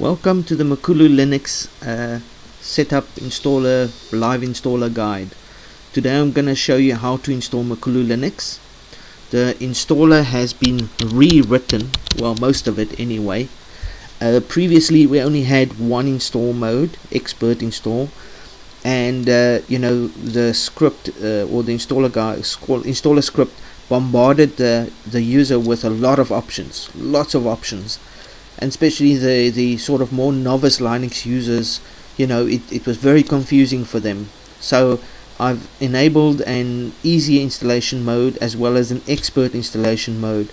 Welcome to the Makulu Linux uh, setup installer live installer guide. Today I'm going to show you how to install Makulu Linux. The installer has been rewritten, well most of it anyway. Uh, previously we only had one install mode, expert install, and uh, you know the script uh, or the installer guide, installer script bombarded the the user with a lot of options, lots of options and especially the the sort of more novice Linux users you know it, it was very confusing for them. So I've enabled an easy installation mode as well as an expert installation mode.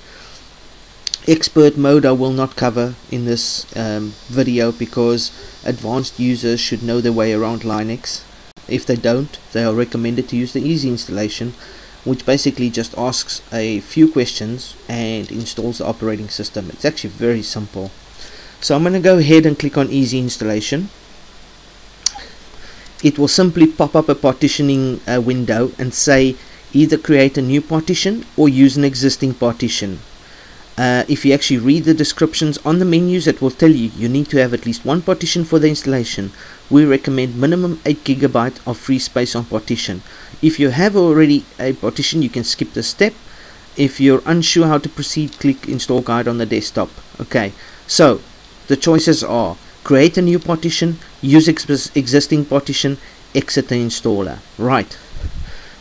Expert mode I will not cover in this um, video because advanced users should know their way around Linux. If they don't they are recommended to use the easy installation which basically just asks a few questions and installs the operating system. It's actually very simple. So I'm going to go ahead and click on easy installation. It will simply pop up a partitioning uh, window and say either create a new partition or use an existing partition. Uh, if you actually read the descriptions on the menus it will tell you you need to have at least one partition for the installation. We recommend minimum 8 gigabyte of free space on partition. If you have already a partition you can skip the step. If you're unsure how to proceed click install guide on the desktop. Okay so the choices are create a new partition use ex existing partition exit the installer. Right.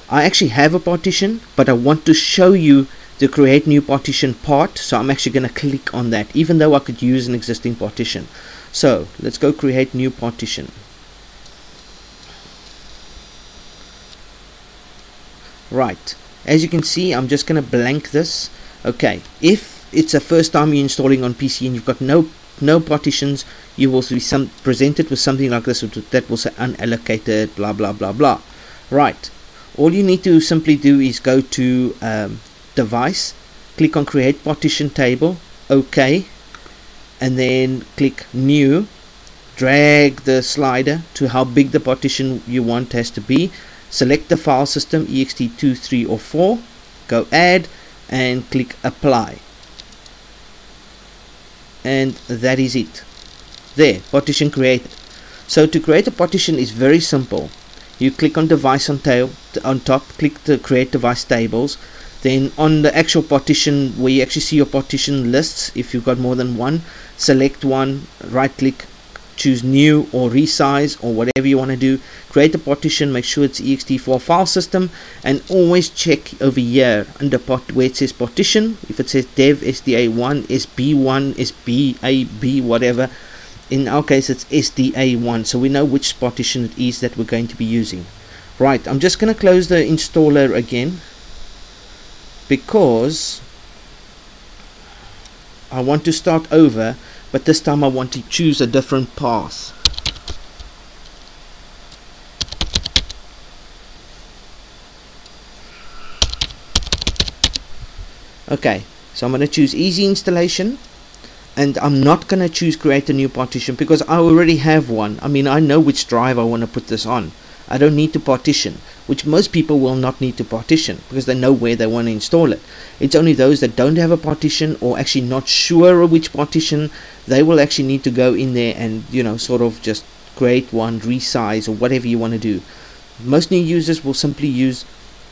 I actually have a partition but I want to show you the create new partition part so I'm actually going to click on that even though I could use an existing partition. So let's go create new partition. Right. As you can see I'm just going to blank this. Okay. If it's a first time you're installing on PC and you've got no no partitions you will be some presented with something like this that will say unallocated blah blah blah blah. Right. All you need to simply do is go to um, device click on create partition table ok and then click new drag the slider to how big the partition you want has to be select the file system ext2 3 or 4 go add and click apply. And that is it. There partition created. So to create a partition is very simple. You click on device on tail on top click the create device tables then on the actual partition where you actually see your partition lists if you've got more than one select one right click choose new or resize or whatever you want to do. Create a partition make sure it's ext4 file system and always check over here under part where it says partition. If it says dev sda1 sb1 sbab whatever. In our case it's sda1 so we know which partition it is that we're going to be using. Right i'm just going to close the installer again because I want to start over but this time I want to choose a different path. Okay so I'm going to choose easy installation and I'm not going to choose create a new partition because I already have one. I mean I know which drive I want to put this on I don't need to partition which most people will not need to partition because they know where they want to install it. It's only those that don't have a partition or actually not sure which partition they will actually need to go in there and you know sort of just create one, resize or whatever you want to do. Most new users will simply use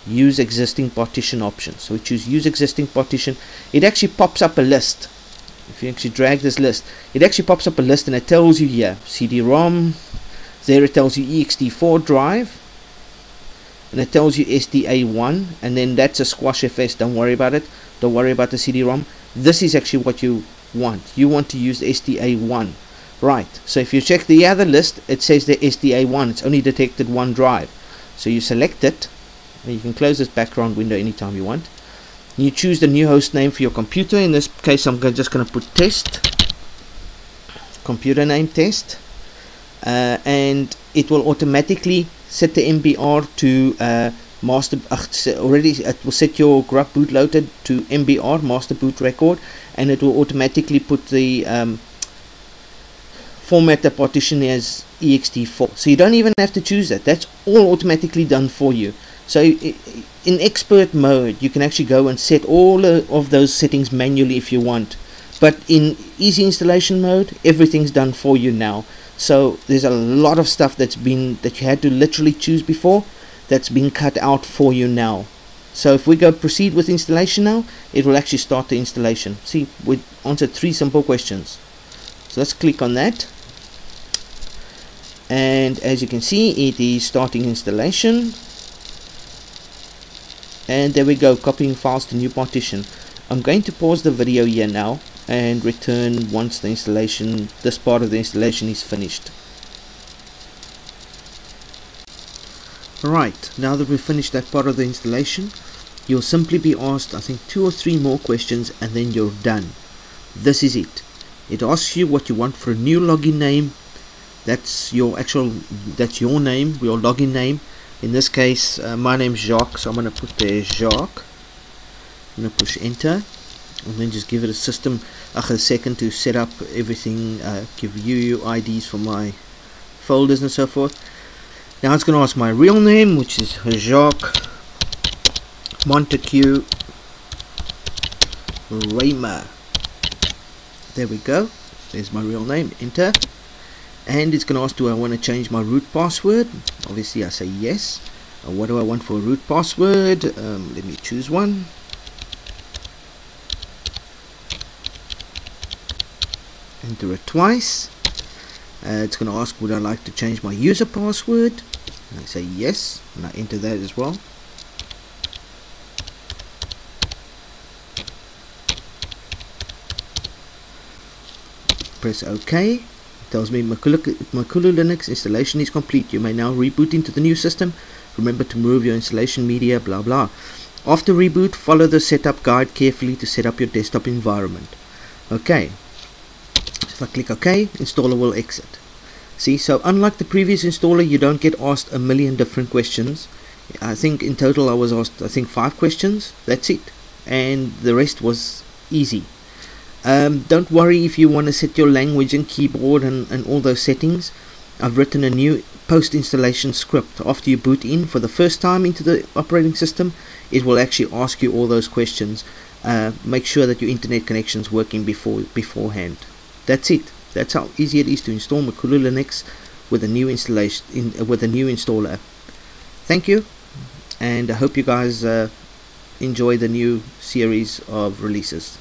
use existing partition option. So we choose use existing partition. It actually pops up a list. If you actually drag this list, it actually pops up a list and it tells you here CD-ROM, there it tells you ext4 drive and it tells you SDA1 and then that's a squash FS don't worry about it. Don't worry about the CD-ROM this is actually what you want. You want to use SDA1 right so if you check the other list it says the SDA1 it's only detected one drive. So you select it. And you can close this background window anytime you want. You choose the new host name for your computer. In this case I'm just going to put test computer name test uh, and it will automatically set the MBR to uh, master already it will set your grub bootloader to MBR master boot record and it will automatically put the um, format the partition as ext4 so you don't even have to choose that. That's all automatically done for you. So in expert mode you can actually go and set all of those settings manually if you want. But in easy installation mode everything's done for you now so there's a lot of stuff that's been that you had to literally choose before that's been cut out for you now. So if we go proceed with installation now it will actually start the installation. See we answered three simple questions. So let's click on that. And as you can see it is starting installation. And there we go copying files to new partition. I'm going to pause the video here now and return once the installation this part of the installation is finished. Right now that we've finished that part of the installation you'll simply be asked I think two or three more questions and then you're done. This is it. It asks you what you want for a new login name. That's your actual that's your name your login name. In this case uh, my name's Jacques so I'm going to put there Jacques. I'm to push enter and then just give it a system. A second to set up everything uh, give you IDs for my folders and so forth. Now it's going to ask my real name which is Jacques Montague Raymer. There we go. There's my real name. Enter. And it's going to ask do I want to change my root password? Obviously I say yes. Uh, what do I want for a root password? Um, let me choose one enter it twice uh, it's going to ask would I like to change my user password and I say yes and I enter that as well press OK it tells me Makulu Linux installation is complete. You may now reboot into the new system. Remember to move your installation media, blah blah. After reboot, follow the setup guide carefully to set up your desktop environment. Okay. If I click OK, installer will exit. See, so unlike the previous installer, you don't get asked a million different questions. I think in total I was asked, I think, five questions. That's it. And the rest was easy. Um, don't worry if you want to set your language and keyboard and, and all those settings. I've written a new post installation script. After you boot in for the first time into the operating system, it will actually ask you all those questions. Uh, make sure that your internet connection is working before beforehand. That's it. That's how easy it is to install Makulu Linux with a new installation in, uh, with a new installer. Thank you, and I hope you guys uh, enjoy the new series of releases.